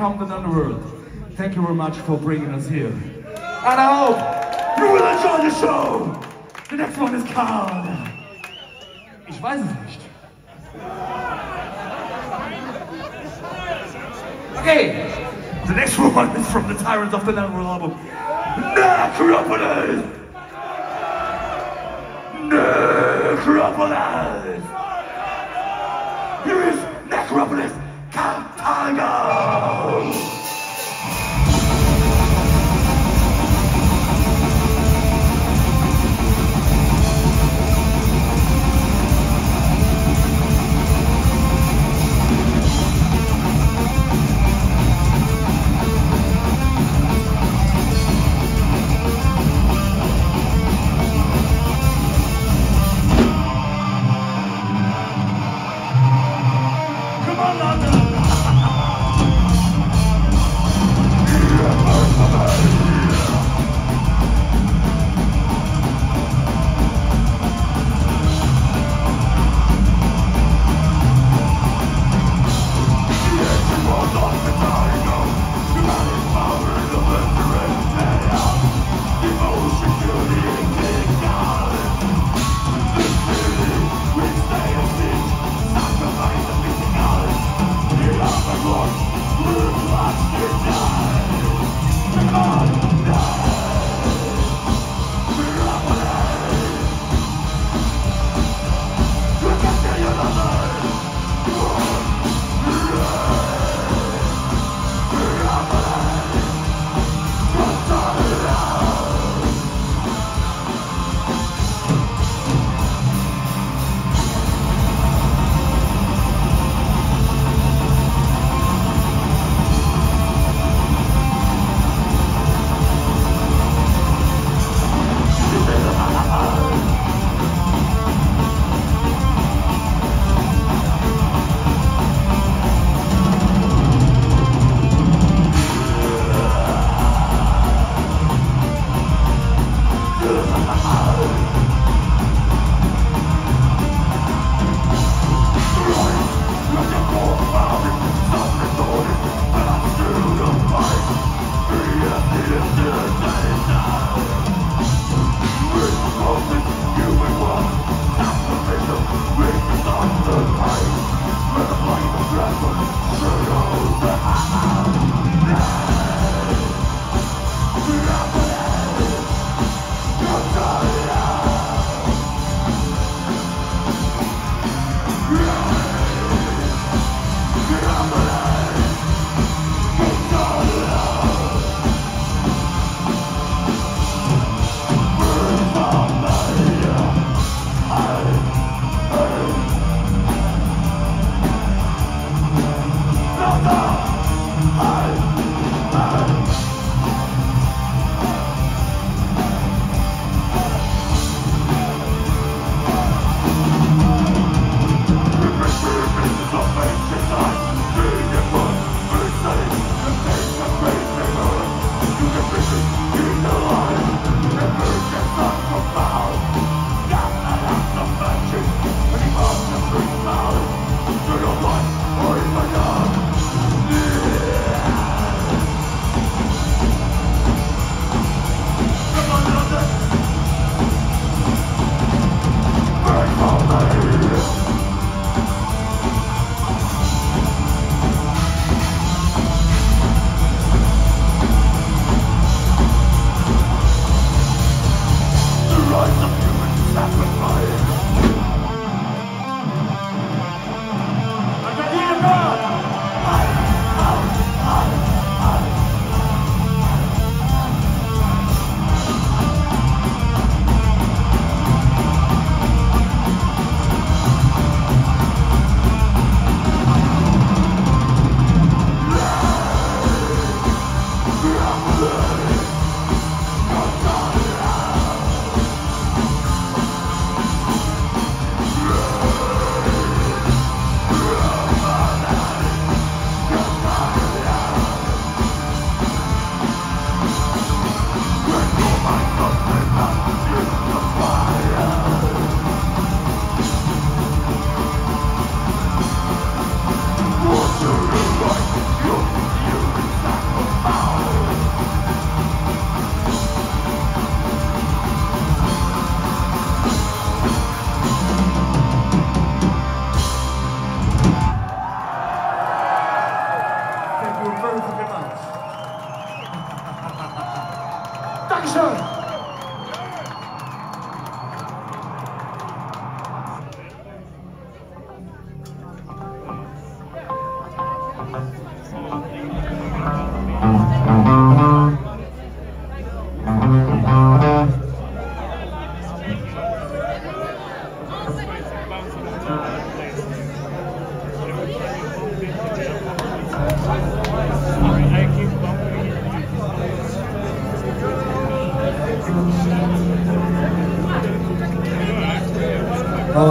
here in Camden Underworld. Thank you very much for bringing us here. And I hope you will enjoy the show. The next one is called... Ich weiß es nicht. Okay. The next one is from the Tyrants of the Underworld album. Necropolis! Necropolis! Here is Necropolis Karthago!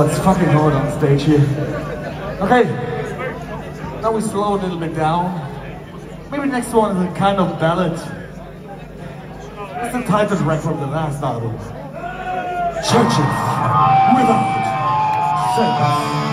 It's fucking hard on stage here. Okay, now we slow a little bit down. Maybe next one is a kind of ballad. It's the title track from the last album. Churches without Saints.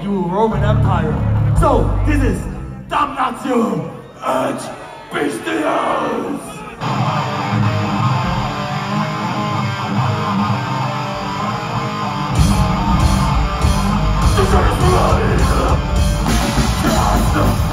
The Roman Empire. So, this is Damnatio ad Bestias! Growing thunder,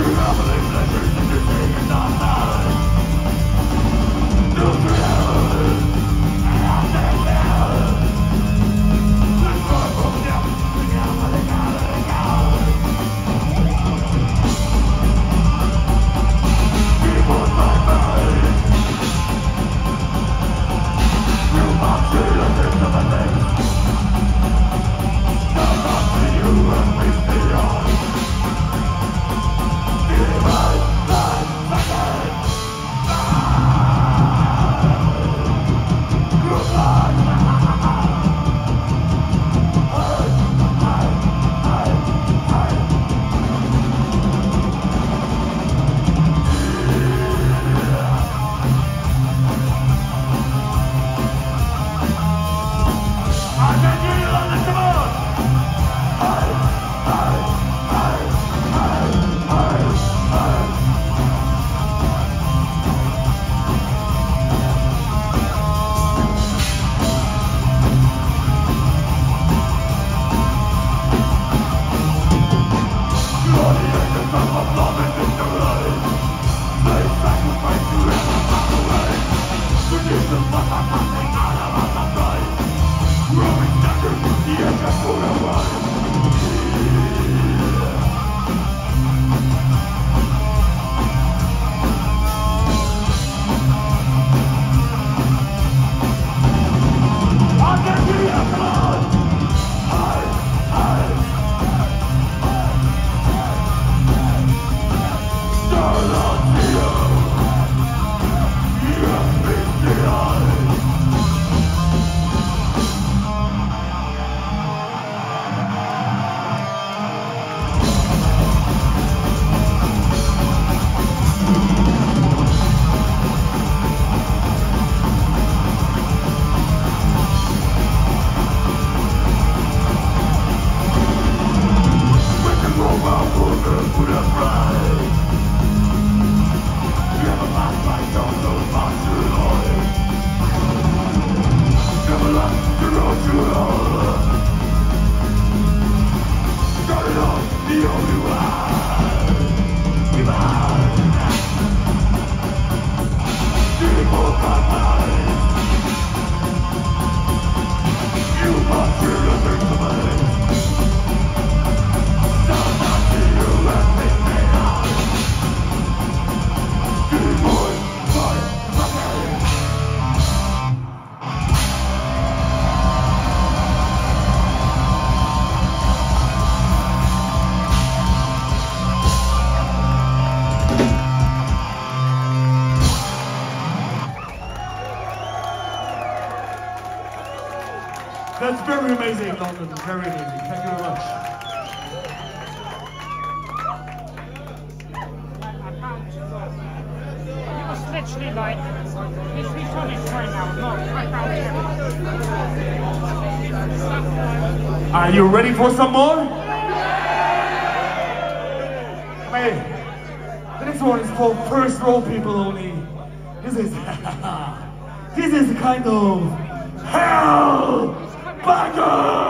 edge Very amazing, London. Very amazing. Thank you very much. Literally like, he's, he's on his phone now. No, I can't hear. Are you ready for some more? Hey, the next one is for first row people only. This is this is kind of hell banger.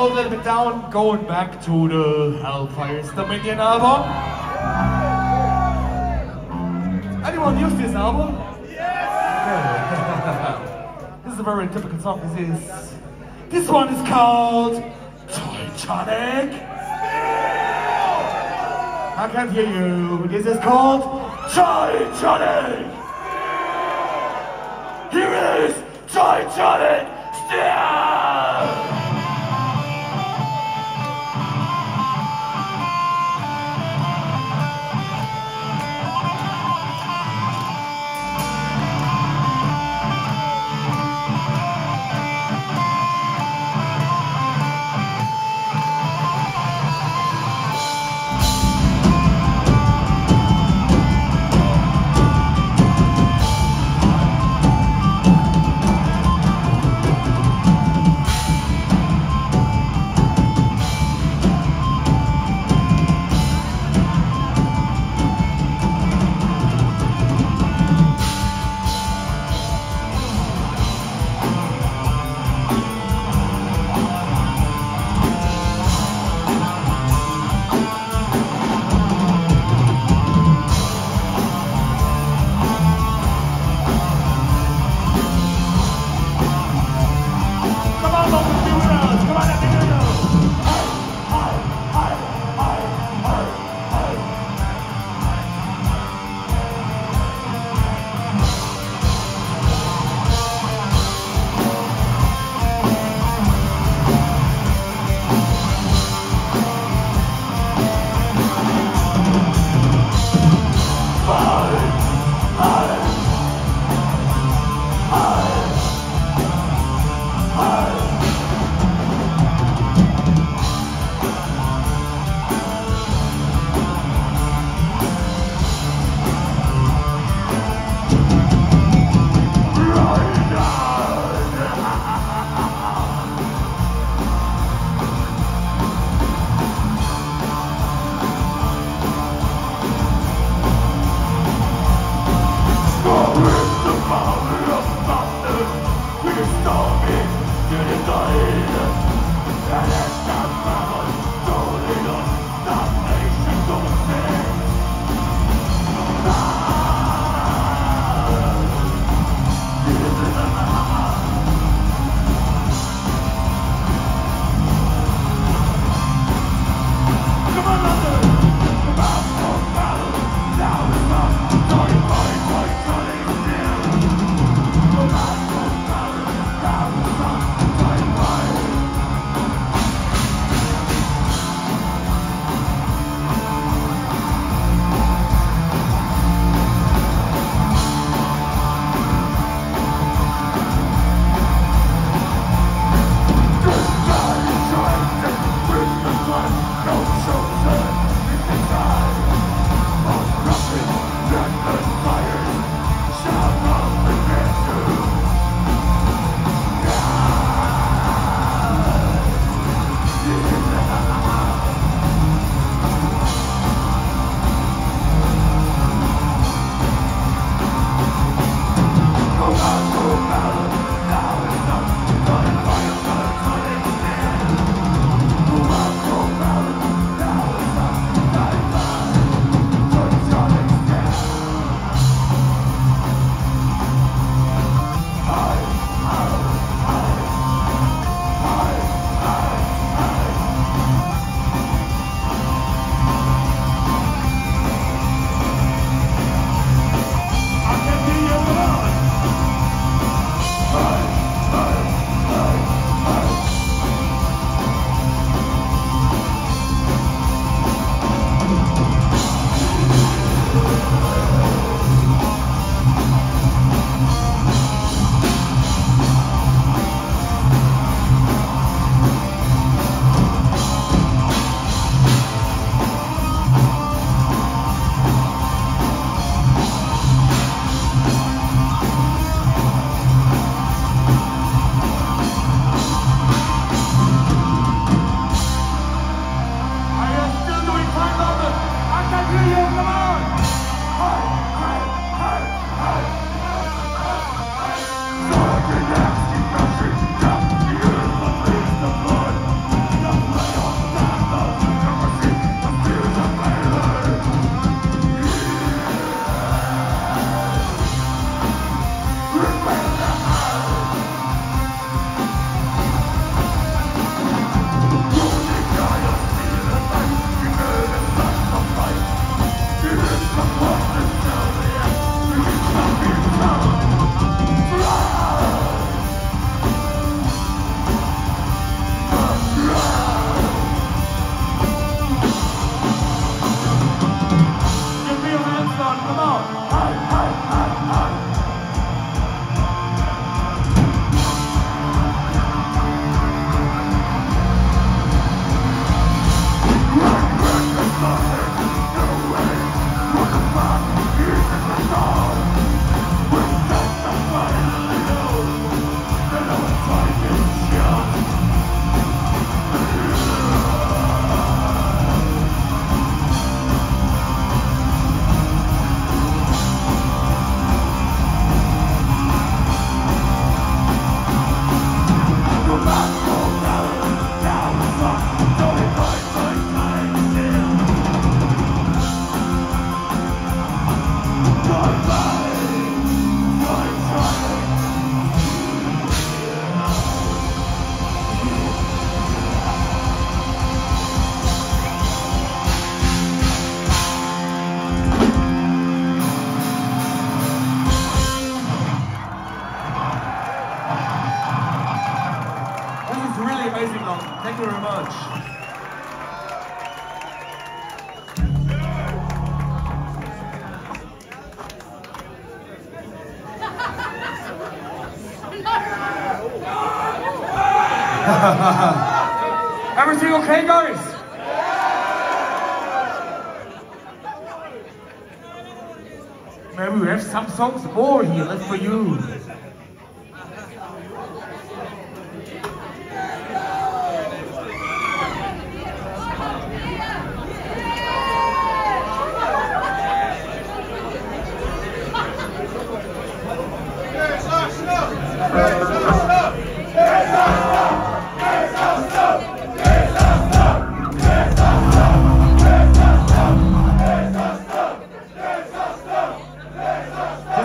Little bit down, going back to the Hellfire's Dominion album. Anyone use this album? Yes! this is a very typical song. This is. This one is called Teutonic. I can't hear you. This is called Teutonic. Here is Teutonic Steel.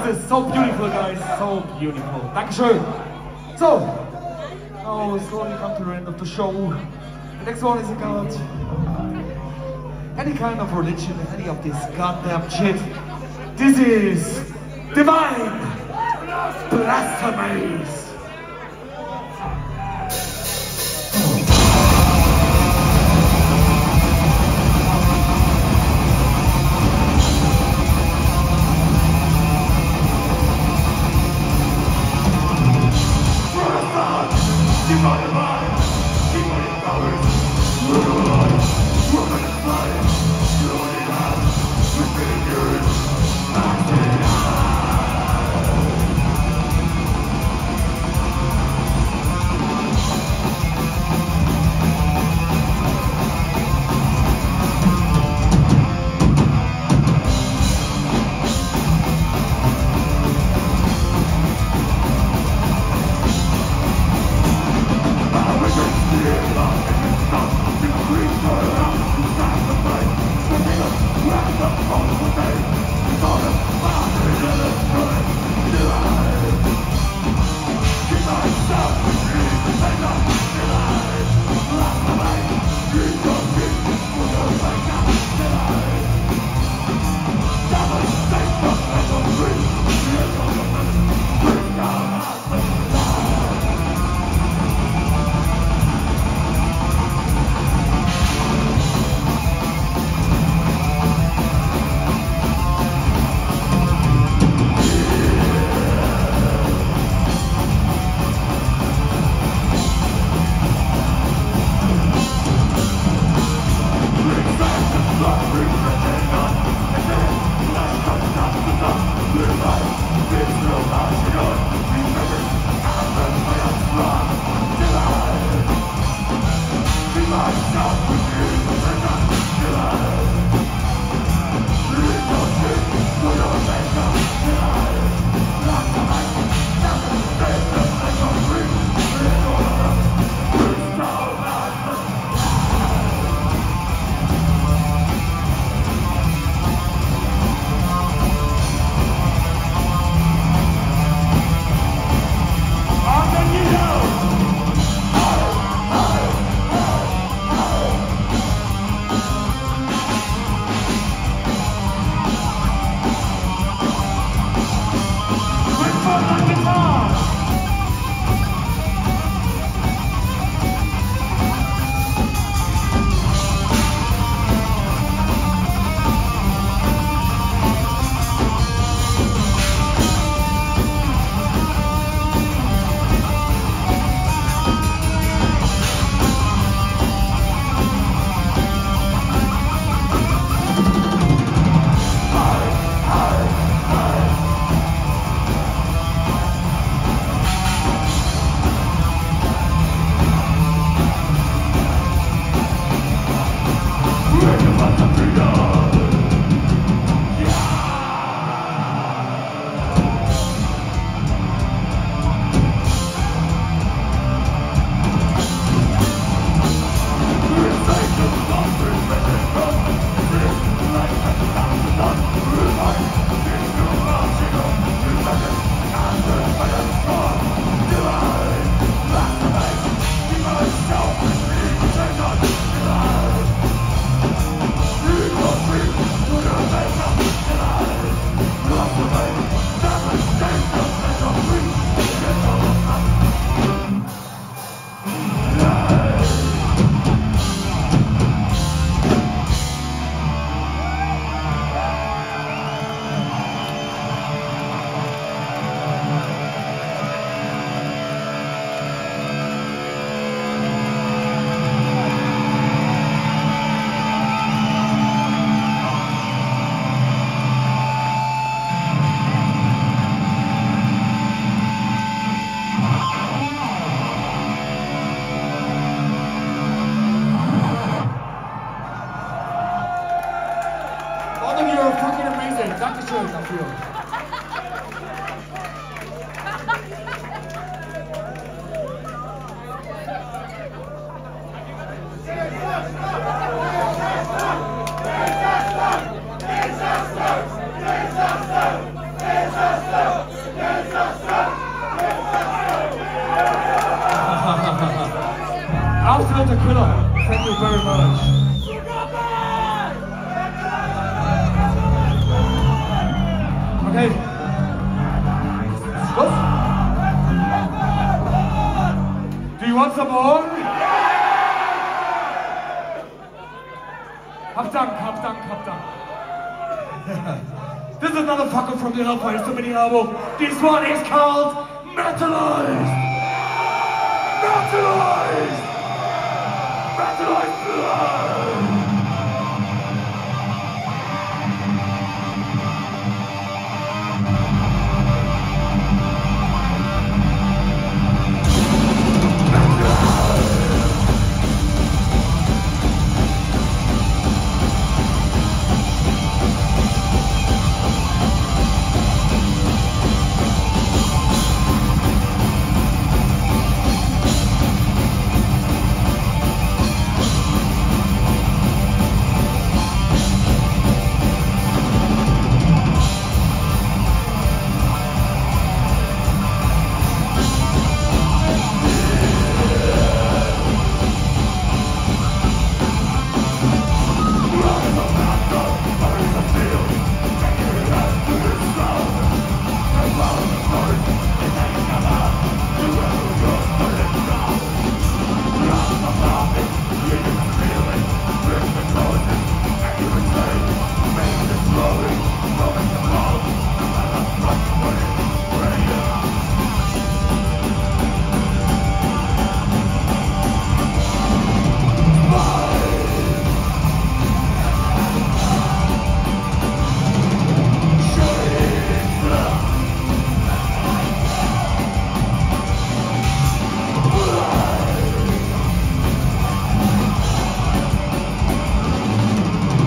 This is so beautiful, guys. So beautiful. Dankeschön. So, now we slowly come to the end of the show. The next one is about any kind of religion, any of this goddamn shit. This is divine blasphemies.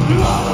Blood!